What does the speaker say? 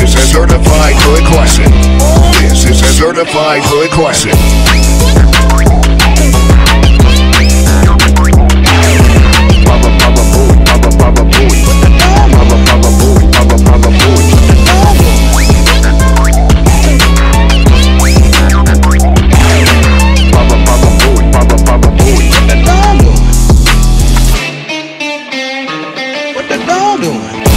the a certified hood caution. This is a certified hood caution. y'all doing?